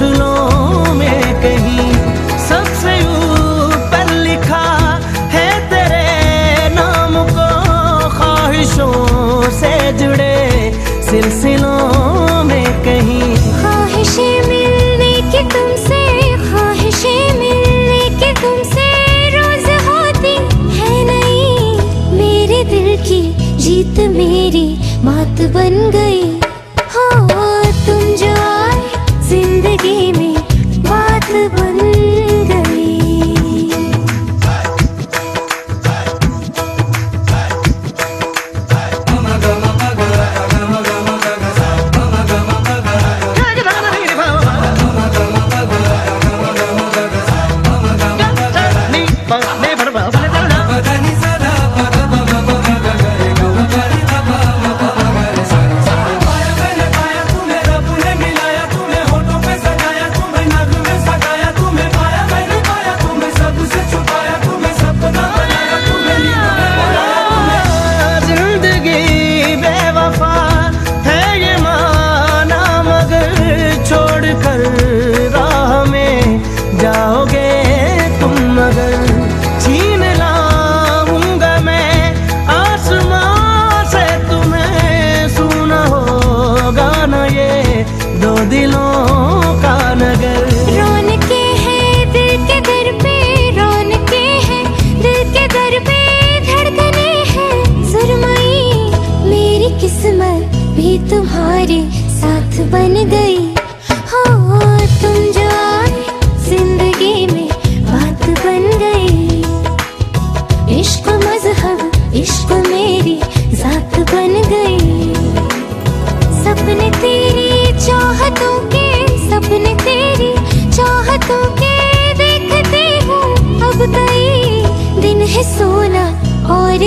फ़सलों में कहीं सबसे ऊपर लिखा है तेरे नाम को, ख्वाहिशों से जुड़े सिलसिलों में कहीं। ख्वाहिशें मिलने की तुमसे, ख्वाहिशें मिलने की तुमसे रोज होती है नहीं मेरे दिल की जीत मेरी मात बन गई।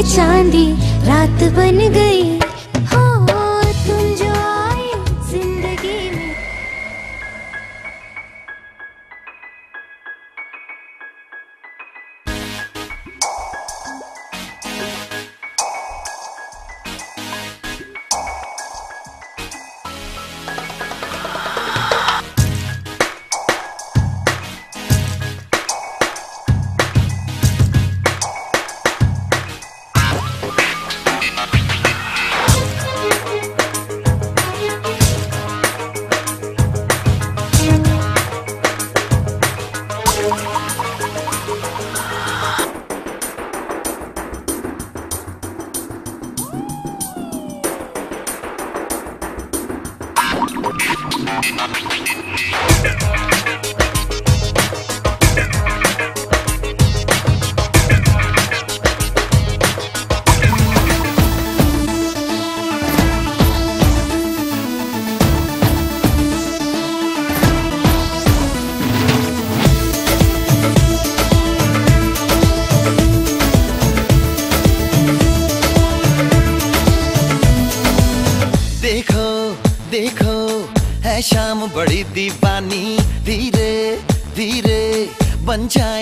चांदी रात बन गई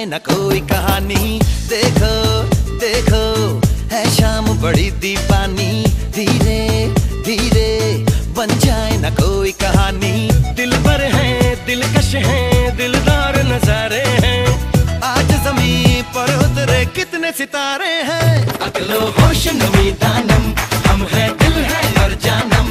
है न कोई कहानी? देखो देखो, है शाम बड़ी दीपानी धीरे धीरे बन जाए न कोई कहानी। दिल पर है दिलकश है, दिलदार नजारे हैं। आज ज़मीन पर उतरे कितने सितारे हैं। अकलो होश नमी दानम, हम है दिल है और जानम।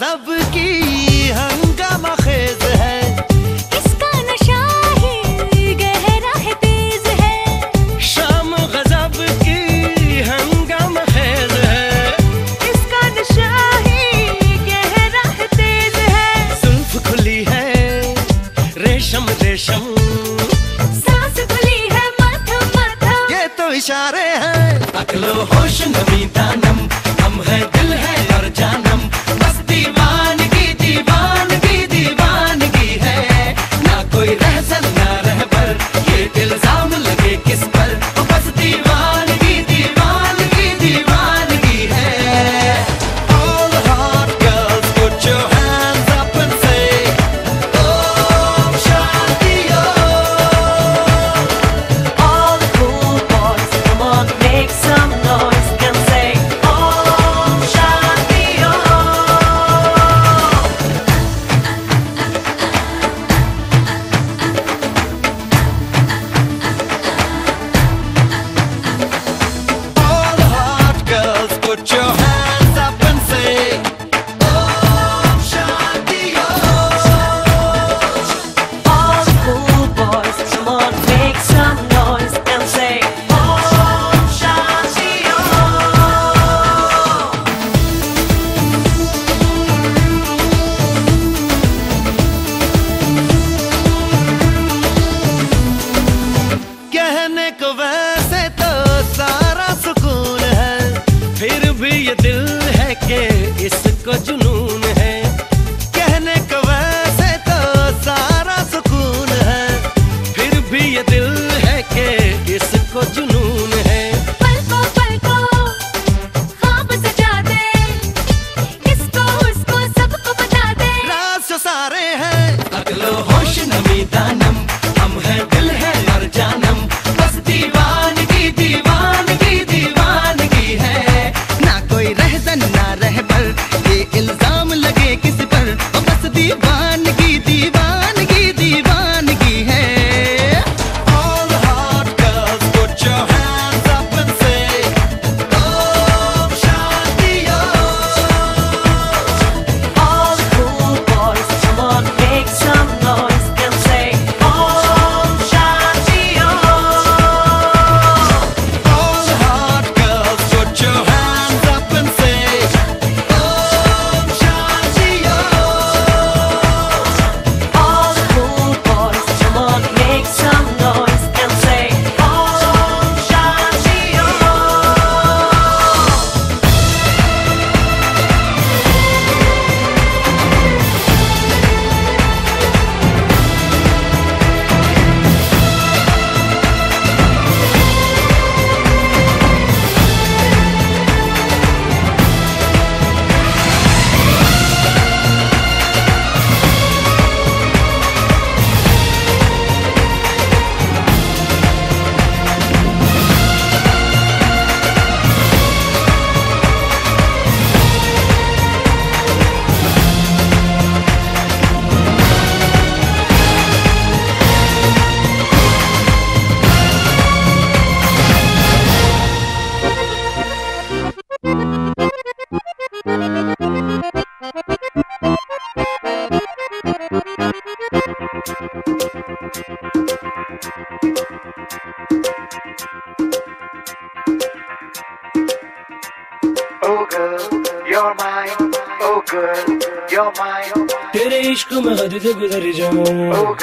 আযাব इश्क में हद से गुजर जाऊँ ओ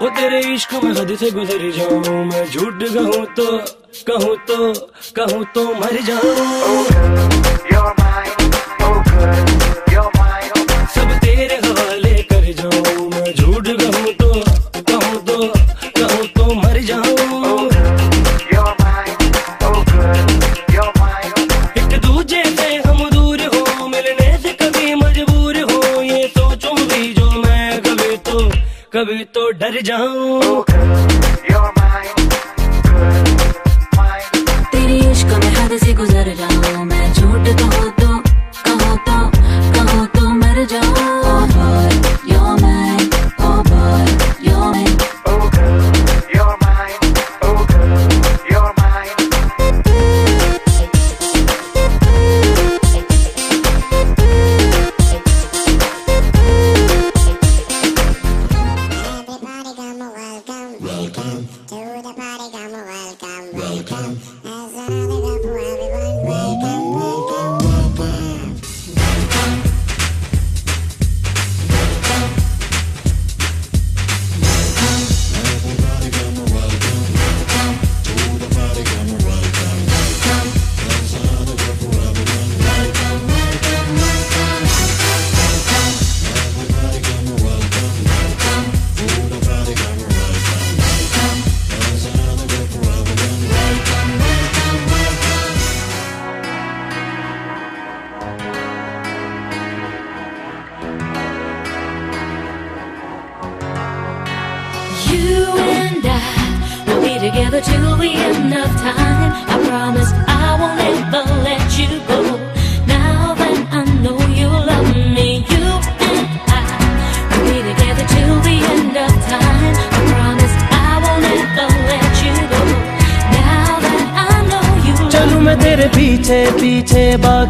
वो तेरे इश्क में हद से गुजर जाऊँ मैं झूठ कहूँ तो कहूँ तो कहूँ तो मर जाऊँ डर जाऊँ।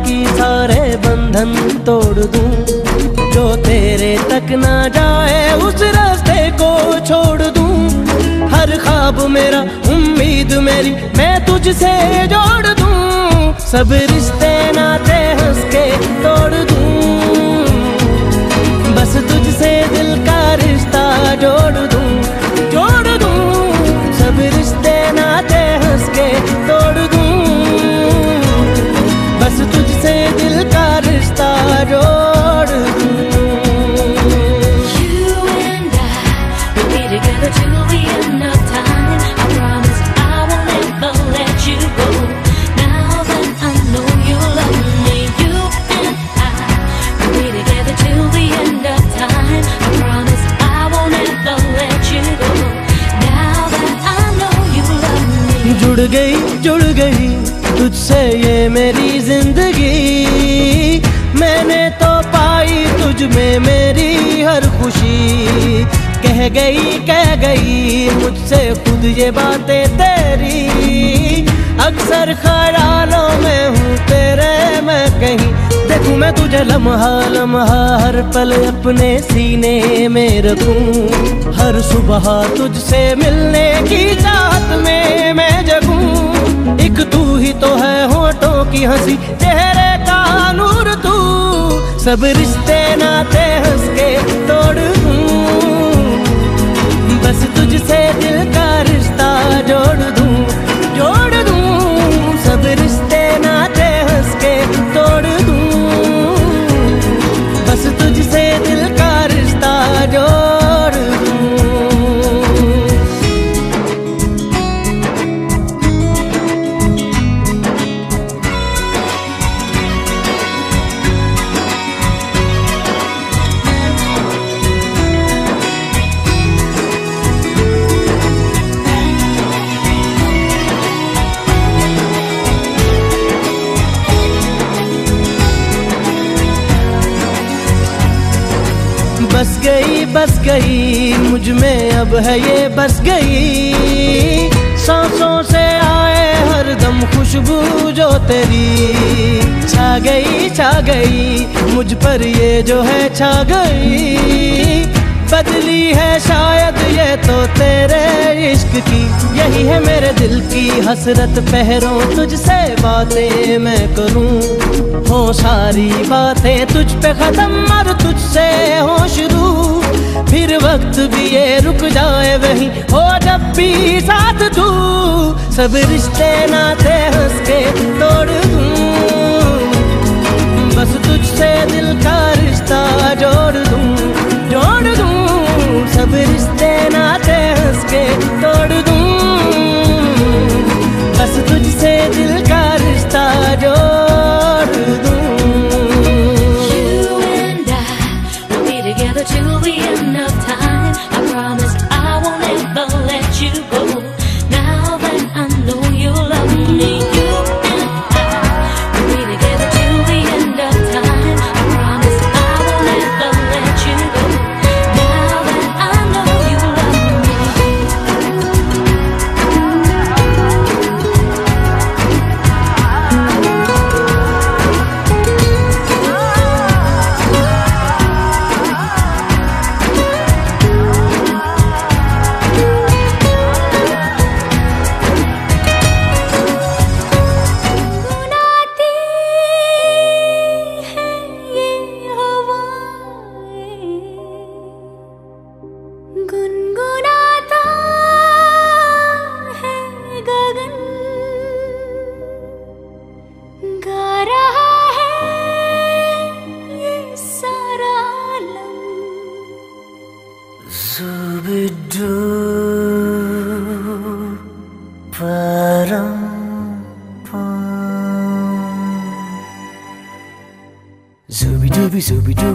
बाकी सारे बंधन तोड़ दूँ। जो तेरे तक ना जाए, उस रास्ते को छोड़ दूँ। हर ख्वाब मेरा, उम्मीद मेरी, मैं तुझसे जोड़ दूँ। सब रिश्ते नाते हंस के तोड़ में मेरी हर खुशी। कह गई कह गई, मुझसे खुद ये बातें तेरी। अक्सर ख्यालों में हूँ तेरे, मैं कहीं। देखूँ मैं तुझे लम्हा लम्हा, हर पल अपने सीने में रखूँ। हर सुबह तुझसे मिलने की चाहत में मैं जगूं। एक तू ही तो है होठों की हँसी, चेहरे का नूर तू। सब रिश्ते नाते हंस के तोड़। बस तुझसे दिल का रिश्ता जोड़। बस गई, मुझमें अब है ये बस गई। सांसों से आए हर दम खुशबू जो तेरी। छा गई छा गई, मुझ पर ये जो है छा गई। बदली है शायद ये तो तेरे इश्क की। यही है मेरे दिल की हसरत, पहरों तुझसे बातें मैं करूँ। हो सारी बातें तुझ पे खत्म, और तुझसे हो शुरू। फिर वक्त भी ये रुक जाए वही। हो जब भी साथ तू, सब रिश्ते नाते हंस के तोड़ दूँ। बस तुझसे दिल का रिश्ता जोड़ दूँ जोड़ दूँ। सब रिश्ते नाते हंस के तोड़ दूँ। बस तुझसे दिल का रिश्ता जोड़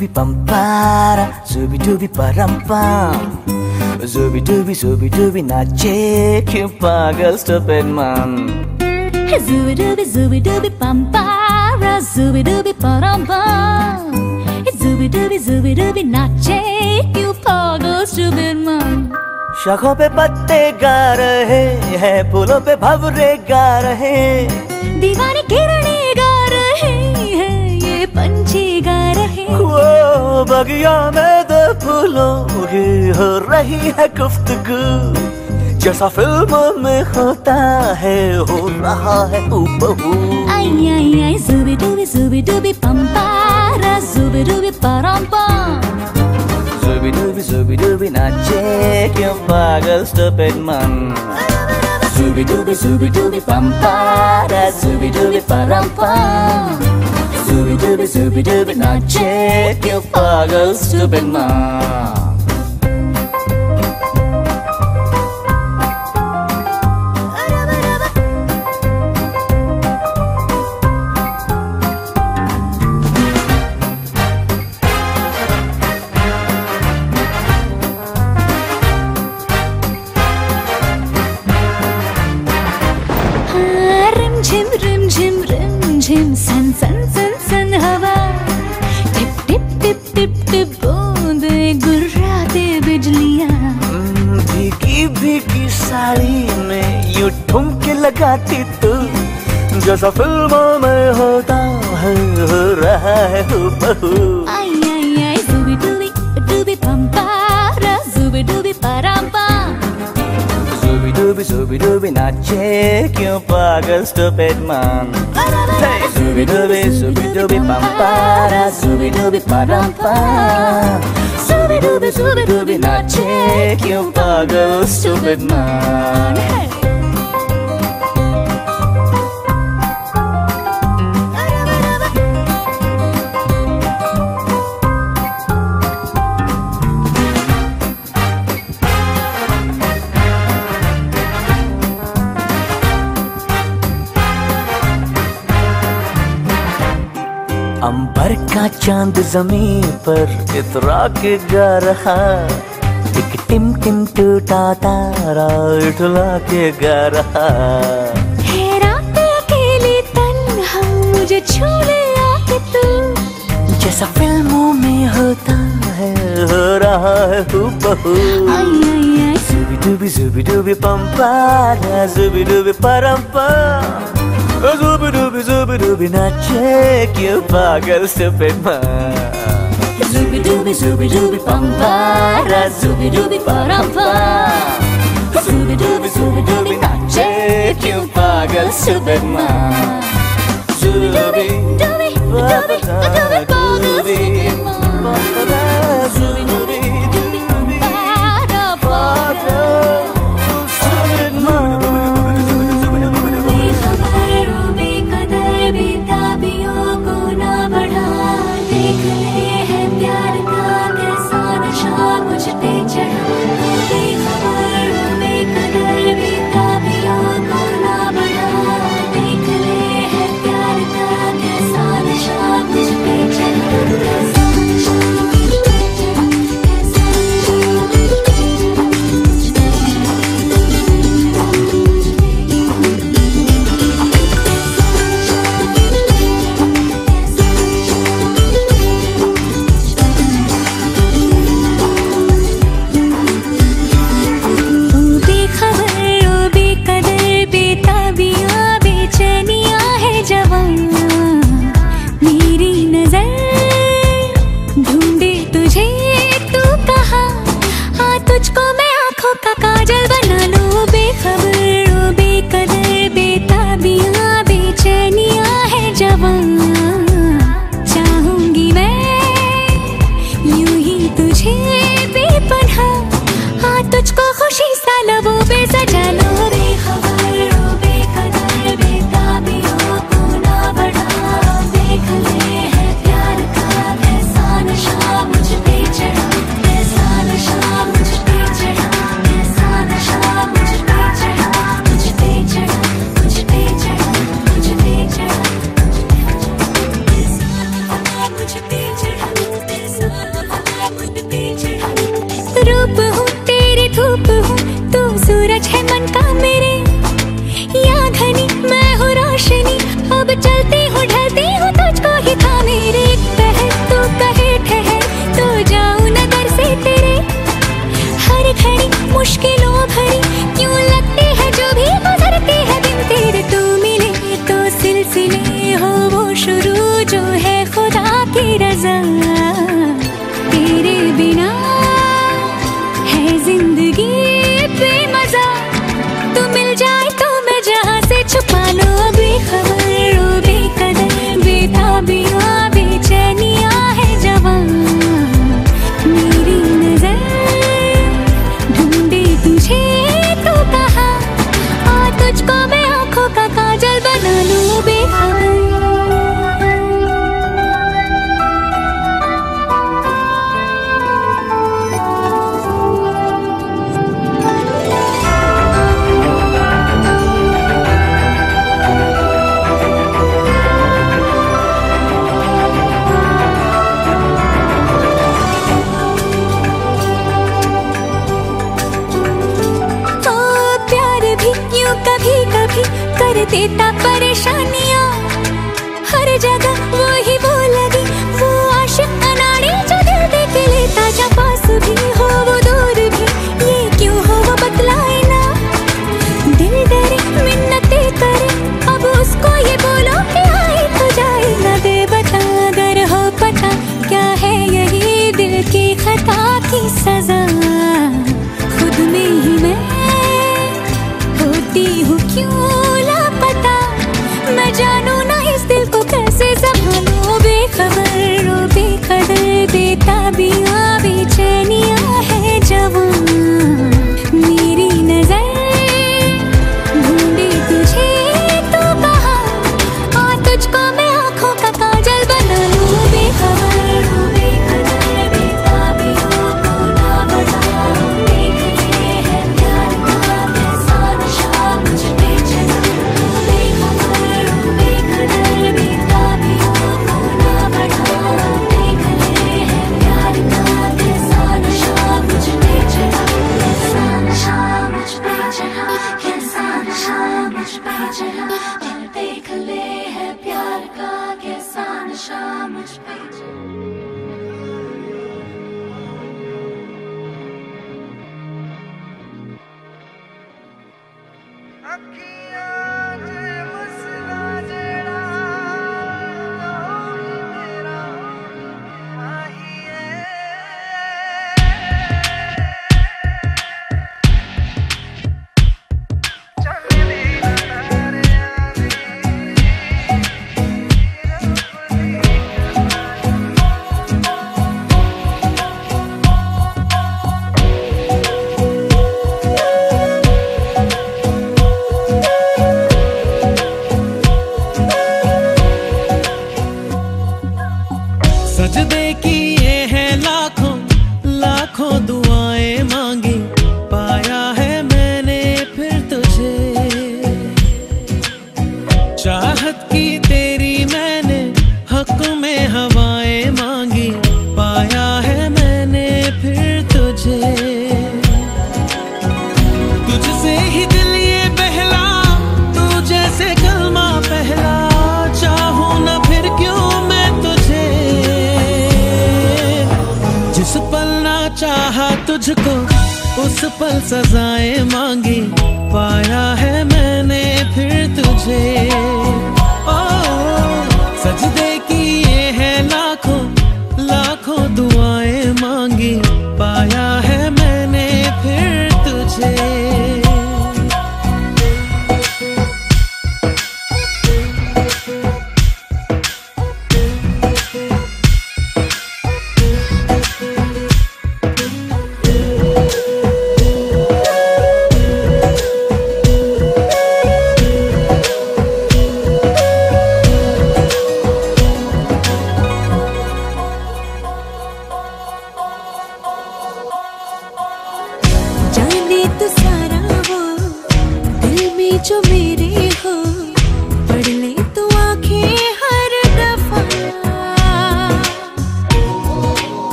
zooby dooby pam para zooby dooby param pam zooby dooby zooby dooby नाचे क्यों पागल stupid man Hey, zooby dooby zooby dooby bum para zooby dooby bum bum. Hey, zooby dooby zooby dooby नाचे क्यों पागल stupid man. शाखों पे पत्ते गा रहे हैं फूलों पे भवरे गा रहे दीवानी किरणें बगिया में दो फूलों की हो रही है गुफ्तगू जैसा फ़िल्मों में होता है हो रहा है हूबहू आई आई आई dooby bum para zooby dooby bum bum. Zooby dooby नाचे क्यों पागल stupid man Zooby dooby zooby dooby pam para Zooby dooby param pam Zooby dooby zooby dooby नाचे क्यों पागल stupid man ठुमके लगाती तू जैसा फ़िल्मों में होता है हो रहा है हूबहू आई आई आई zooby dooby dooby bum para zooby dooby param pam Zooby dooby zooby dooby नाचे क्यों पागल stupid man Hey, Zooby dooby zooby dooby pam para Zooby dooby param pam Zooby dooby zooby dooby नाचे क्यों पागल stupid man चाँद ज़मीन पर इतरा के गा रहा। एक टिम टिम टूटा तारा उठला के गा रहा। है रात अकेली तन्हा मुझे छू आके तू। जैसा फ़िल्मों में होता है हो रहा है हूबहू। आई आई Zooby dooby zooby dooby pam Oh, zooby dooby, zooby dooby, check your pagal stupid mind. Zooby dooby, zooby dooby, pampara, zooby dooby, parampa. Zooby dooby, zooby dooby, now check your pagal stupid mind.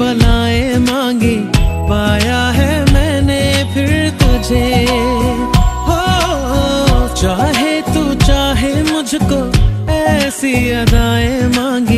बनाए मांगी, पाया है मैंने फिर तुझे। हो, चाहे तू चाहे मुझको, ऐसी अदाएँ मांगी।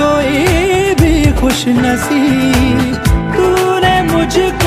कोई भी खुश नसीब तूने मुझको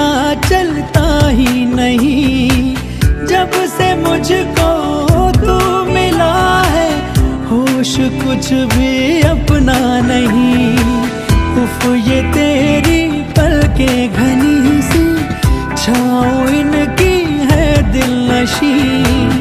का चलता ही नहीं। जब से मुझको तू मिला है, होश कुछ भी अपना नहीं। उफ, ये तेरी पल के घनी सी छाओ इनकी है दिल नशी।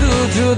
du du